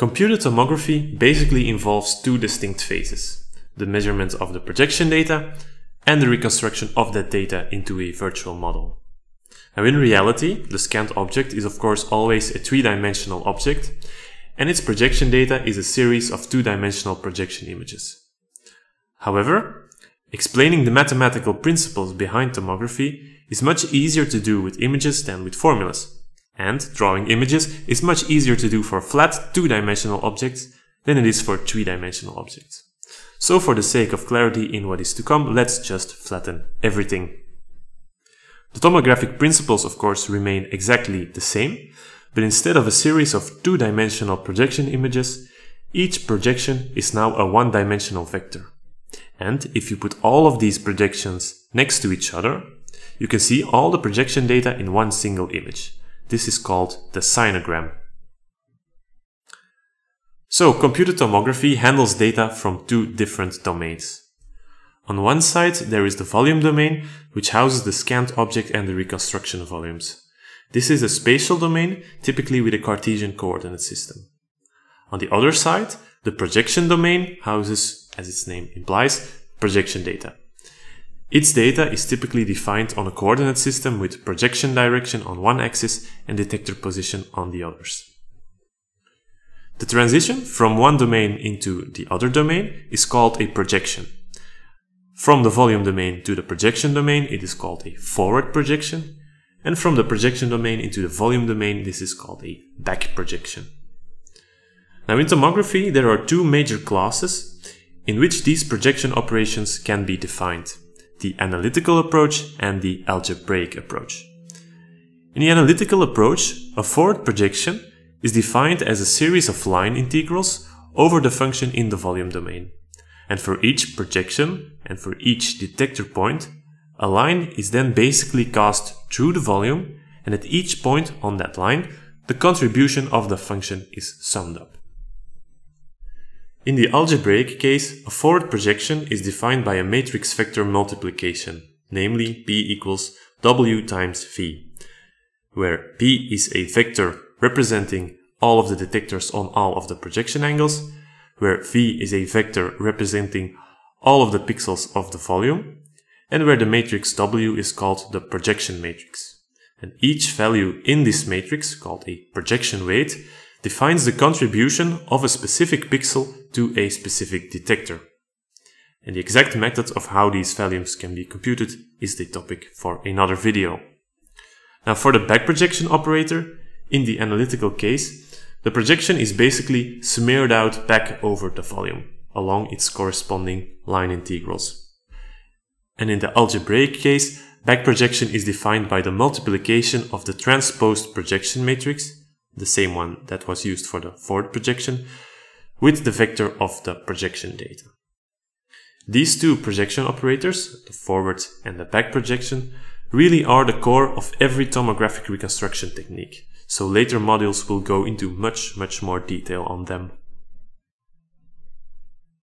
Computed tomography basically involves two distinct phases, the measurement of the projection data and the reconstruction of that data into a virtual model. Now in reality, the scanned object is of course always a three-dimensional object and its projection data is a series of two-dimensional projection images. However, explaining the mathematical principles behind tomography is much easier to do with images than with formulas. And drawing images is much easier to do for flat two-dimensional objects than it is for three-dimensional objects. So for the sake of clarity in what is to come, let's just flatten everything. The tomographic principles of course remain exactly the same, but instead of a series of two-dimensional projection images, each projection is now a one-dimensional vector. And if you put all of these projections next to each other, you can see all the projection data in one single image. This is called the sinogram. So computed tomography handles data from two different domains. On one side, there is the volume domain, which houses the scanned object and the reconstruction volumes. This is a spatial domain, typically with a Cartesian coordinate system. On the other side, the projection domain houses, as its name implies, projection data. Its data is typically defined on a coordinate system with projection direction on one axis and detector position on the others. The transition from one domain into the other domain is called a projection. From the volume domain to the projection domain, it is called a forward projection. And from the projection domain into the volume domain, this is called a back projection. Now in tomography, there are two major classes in which these projection operations can be defined. The analytical approach and the algebraic approach. In the analytical approach, a forward projection is defined as a series of line integrals over the function in the volume domain. And for each projection and for each detector point, a line is then basically cast through the volume and at each point on that line, the contribution of the function is summed up. In the algebraic case, a forward projection is defined by a matrix vector multiplication, namely p equals w times v, where p is a vector representing all of the detectors on all of the projection angles, where v is a vector representing all of the pixels of the volume, and where the matrix W is called the projection matrix. And each value in this matrix, called a projection weight, defines the contribution of a specific pixel to a specific detector. And the exact method of how these values can be computed is the topic for another video. Now for the back projection operator, in the analytical case, the projection is basically smeared out back over the volume along its corresponding line integrals. And in the algebraic case, back projection is defined by the multiplication of the transposed projection matrix, the same one that was used for the forward projection, with the vector of the projection data. These two projection operators, the forward and the back projection, really are the core of every tomographic reconstruction technique so later modules will go into much, much more detail on them.